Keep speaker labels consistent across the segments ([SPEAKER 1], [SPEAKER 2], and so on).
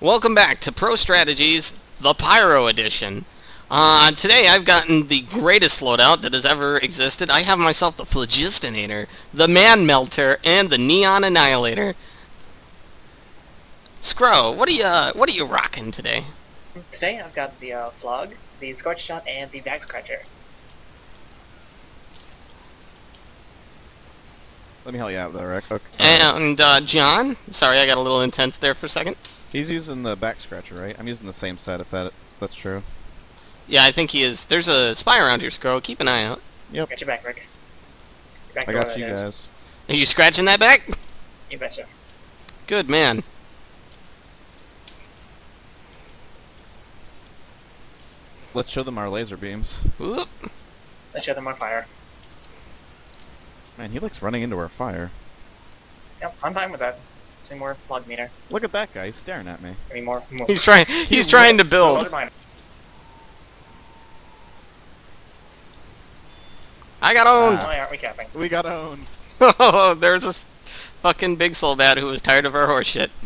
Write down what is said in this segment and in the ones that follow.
[SPEAKER 1] Welcome back to Pro Strategies, the Pyro Edition. Uh, today I've gotten the greatest loadout that has ever existed. I have myself the Phlogistinator, the Man Melter, and the Neon Annihilator. Scrow, what are you uh, what are you rocking today?
[SPEAKER 2] Today I've got the uh, Flog, the Scorch Shot, and the Back Scratcher.
[SPEAKER 3] Let me help you out there, Rick. Okay.
[SPEAKER 1] And uh, Jon, sorry I got a little intense there for a second.
[SPEAKER 3] He's using the back scratcher, right? I'm using the same set if that, that's true.
[SPEAKER 1] Yeah, I think he is. There's a spy around here, Scrow. Keep an eye out. Yep.
[SPEAKER 2] Got your back, Rick. Your back
[SPEAKER 3] I got
[SPEAKER 2] that
[SPEAKER 3] you
[SPEAKER 2] is.
[SPEAKER 3] guys.
[SPEAKER 1] Are you scratching that back?
[SPEAKER 2] You betcha.
[SPEAKER 1] Good man.
[SPEAKER 3] Let's show them our laser beams.
[SPEAKER 1] Whoop.
[SPEAKER 2] Let's show them our fire.
[SPEAKER 3] Man, he likes running into our fire.
[SPEAKER 2] Yep, I'm fine with that. See more Flog meter.
[SPEAKER 3] Look at that guy, he's staring at me.
[SPEAKER 2] I mean, more. more.
[SPEAKER 1] He's trying. He's trying to build. I got owned.
[SPEAKER 2] Oh, Why aren't we capping?
[SPEAKER 3] We got owned.
[SPEAKER 1] Oh, there's a s- fucking big soul bat who was tired of our horse shit.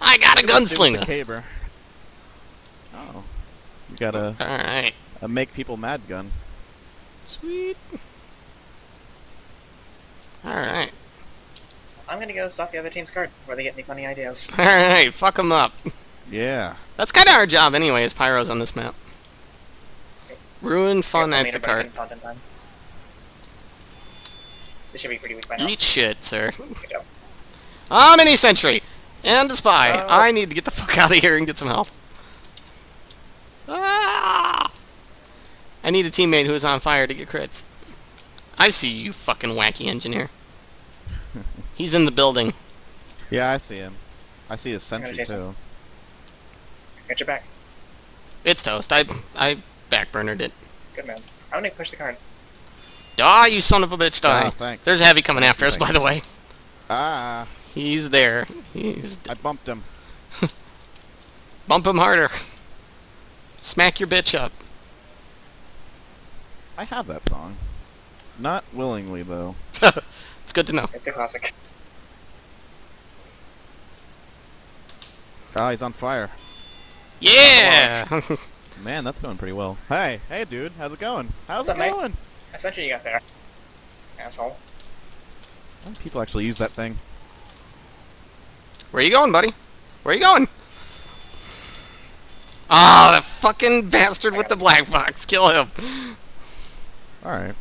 [SPEAKER 1] I got a
[SPEAKER 3] Let's do
[SPEAKER 1] gunslinger.
[SPEAKER 3] caber. Oh. you got a,
[SPEAKER 1] Alright.
[SPEAKER 3] a make people mad gun.
[SPEAKER 1] Sweet. Alright.
[SPEAKER 2] I'm gonna go stop the other team's card before they get any funny ideas.
[SPEAKER 1] Alright, fuck them up.
[SPEAKER 3] Yeah.
[SPEAKER 1] That's kind of our job anyway, as pyros on this map. Ruin fun
[SPEAKER 2] Careful,
[SPEAKER 1] at
[SPEAKER 2] meter,
[SPEAKER 1] the
[SPEAKER 2] but I
[SPEAKER 1] cart.
[SPEAKER 2] think content time. This should be pretty weak by now.
[SPEAKER 1] Eat shit, sir.
[SPEAKER 2] Good job.
[SPEAKER 1] Ah, mini sentry! And a spy.
[SPEAKER 2] Oh.
[SPEAKER 1] I need to get the fuck out of here and get some help. Ah! I need a teammate who is on fire to get crits. I see you, fucking wacky engineer. He's in the building.
[SPEAKER 3] Yeah, I see him. I see his sentry
[SPEAKER 2] Jason.
[SPEAKER 3] too.
[SPEAKER 2] Got your back.
[SPEAKER 1] It's toast. I I backburnered it.
[SPEAKER 2] Good man. I'm gonna push the card.
[SPEAKER 1] Ah, you son of a bitch, die.
[SPEAKER 3] Ah, thanks.
[SPEAKER 1] There's a heavy coming after us,
[SPEAKER 3] Thank
[SPEAKER 1] by the way.
[SPEAKER 3] Ah,
[SPEAKER 1] He's there. He's
[SPEAKER 3] I bumped him.
[SPEAKER 1] bump him harder. Smack your bitch up.
[SPEAKER 3] I have that song. Not willingly, though.
[SPEAKER 1] it's good to know.
[SPEAKER 2] It's a classic.
[SPEAKER 3] Ah, he's on fire.
[SPEAKER 1] Yeah.
[SPEAKER 3] Man, that's going pretty well. Hey, hey, dude, how's it going? How's
[SPEAKER 2] What's
[SPEAKER 3] it
[SPEAKER 2] up, mate?
[SPEAKER 3] going?
[SPEAKER 2] I sent you you got there. Asshole.
[SPEAKER 3] Why do people actually use that thing?
[SPEAKER 1] Where are you going, buddy? Where are you going? Ah, the fucking bastard with the black box. Kill him.
[SPEAKER 3] Alright.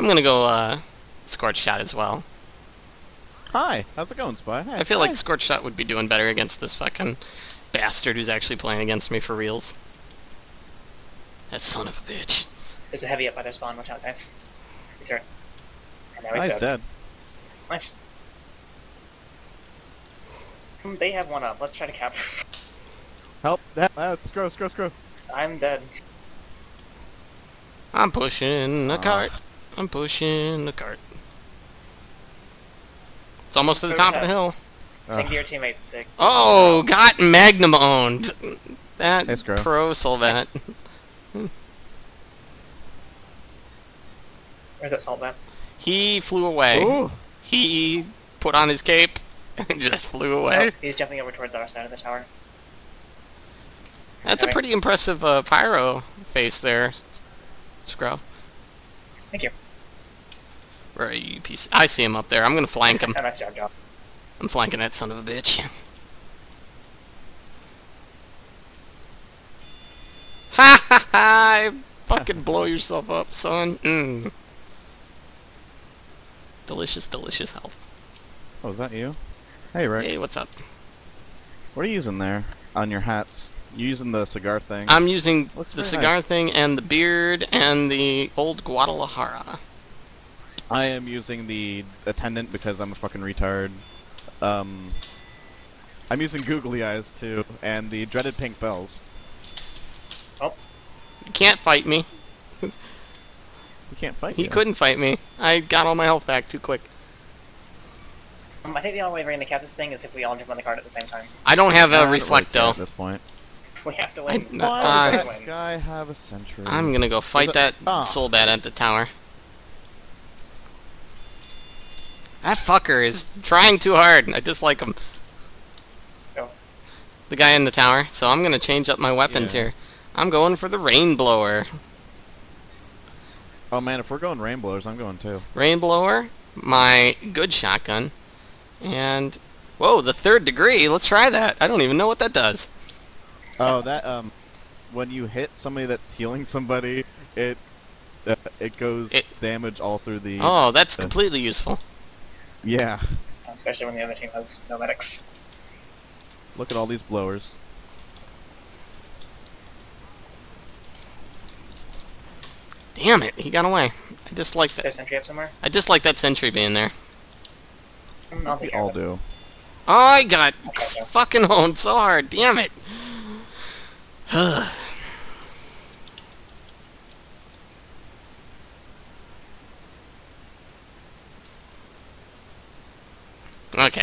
[SPEAKER 1] I'm gonna go uh, Scorch Shot as well.
[SPEAKER 3] Hi, how's it going, Spy? Hey,
[SPEAKER 1] I feel
[SPEAKER 3] hi.
[SPEAKER 1] like Scorch Shot would be doing better against this fucking bastard who's actually playing against me for reals. That son of a bitch.
[SPEAKER 2] There's a heavy up by their spawn. Watch out, guys. He's hurt. And now he's
[SPEAKER 3] he's
[SPEAKER 2] dead.
[SPEAKER 3] dead.
[SPEAKER 2] Nice. Hmm, They have one up. Let's try to cap.
[SPEAKER 3] Help! That, that's gross, gross, gross.
[SPEAKER 2] I'm dead.
[SPEAKER 1] I'm pushing the
[SPEAKER 3] Ah.
[SPEAKER 1] cart. I'm pushing the cart. It's almost to the top of the hill.
[SPEAKER 2] Sing to your teammates, Stick.
[SPEAKER 1] Oh, got Magnum owned. That
[SPEAKER 3] Hey,
[SPEAKER 1] pro Solvat.
[SPEAKER 2] Where's that salt bat?
[SPEAKER 1] He flew away.
[SPEAKER 3] Ooh!
[SPEAKER 1] He put on his cape and just flew away.
[SPEAKER 2] Nope, he's jumping over towards our side of the tower.
[SPEAKER 1] That's a pretty impressive uh, pyro face there, Scrow.
[SPEAKER 2] Thank you.
[SPEAKER 1] Where are you, piece? I see him up there. I'm gonna flank him.
[SPEAKER 2] Nice job, Job.
[SPEAKER 1] I'm flanking that son of a bitch. Ha ha ha! Fucking blow yourself up, son. Mm. Delicious, delicious health.
[SPEAKER 3] Oh, is that you? Hey, Rick.
[SPEAKER 1] Hey, what's up?
[SPEAKER 3] What are you using there on your hats? You using the cigar thing?
[SPEAKER 1] I'm using
[SPEAKER 3] Looks
[SPEAKER 1] the cigar
[SPEAKER 3] nice.
[SPEAKER 1] thing and the beard and the old Guadalajara.
[SPEAKER 3] I am using the attendant because I'm a fucking retard. Um, I'm using googly eyes too, and the dreaded pink bells. Oh.
[SPEAKER 1] You can't fight me.
[SPEAKER 3] You can't fight. Me.
[SPEAKER 1] He
[SPEAKER 3] you.
[SPEAKER 1] couldn't fight me. I got all my health back too quick.
[SPEAKER 2] Um, I think the only way we're gonna cap this thing is if we all jump on the card at the same time.
[SPEAKER 1] I don't have a
[SPEAKER 3] don't really care
[SPEAKER 1] reflecto.
[SPEAKER 3] at this point.
[SPEAKER 2] We have to
[SPEAKER 1] I-
[SPEAKER 2] win.
[SPEAKER 1] no,
[SPEAKER 3] Why
[SPEAKER 1] uh,
[SPEAKER 3] does
[SPEAKER 2] Win.
[SPEAKER 3] that guy have a sentry?
[SPEAKER 1] I'm gonna go fight
[SPEAKER 3] it-
[SPEAKER 1] that
[SPEAKER 3] Ah.
[SPEAKER 1] soul bat at the tower. That fucker is trying too hard. I dislike him.
[SPEAKER 2] Go.
[SPEAKER 1] The guy in the tower. So I'm gonna change up my weapons
[SPEAKER 3] Yeah.
[SPEAKER 1] here. I'm going for the rain blower.
[SPEAKER 3] Oh man, if we're going rainbows, I'm going too.
[SPEAKER 1] Rain blower, my good shotgun, and whoa, the third degree. Let's try that. I don't even know what that does.
[SPEAKER 3] Oh, that um, when you hit somebody that's healing somebody, it uh, it goes
[SPEAKER 1] It-
[SPEAKER 3] damage all through the.
[SPEAKER 1] Oh, that's
[SPEAKER 3] Uh,
[SPEAKER 1] completely useful.
[SPEAKER 3] Yeah.
[SPEAKER 2] Especially when the other team has no medics.
[SPEAKER 3] Look at all these blowers.
[SPEAKER 1] Damn it, he got away. I dislike
[SPEAKER 2] Is
[SPEAKER 1] that.
[SPEAKER 2] there sentry up somewhere?
[SPEAKER 1] I dislike that sentry being there.
[SPEAKER 2] Mm, I'll
[SPEAKER 3] We all do.
[SPEAKER 1] Oh, I got
[SPEAKER 2] Okay,
[SPEAKER 1] fucking owned so hard. Damn it. Okay,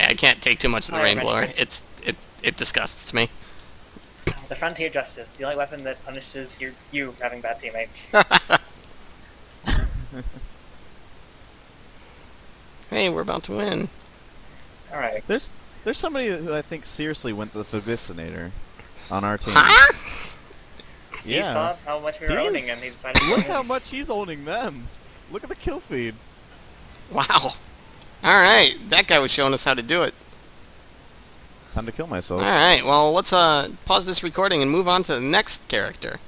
[SPEAKER 1] I can't take too much of the oh,
[SPEAKER 2] Alright,
[SPEAKER 1] rain blower. It's it it disgusts me.
[SPEAKER 2] The Frontier Justice, the only weapon that punishes your, you having bad teammates.
[SPEAKER 1] hey, we're about to win.
[SPEAKER 2] Alright.
[SPEAKER 3] There's there's somebody who I think seriously went the Phibicinator on our team.
[SPEAKER 1] Huh?
[SPEAKER 2] He
[SPEAKER 3] Yeah.
[SPEAKER 2] saw how much we were
[SPEAKER 3] He
[SPEAKER 2] owning
[SPEAKER 3] is-
[SPEAKER 2] and he decided to
[SPEAKER 3] Look how much he's owning them. Look at the kill feed.
[SPEAKER 1] Wow. All right, that guy was showing us how to do it.
[SPEAKER 3] Time to kill myself.
[SPEAKER 1] All right, well, let's uh pause this recording and move on to the next character.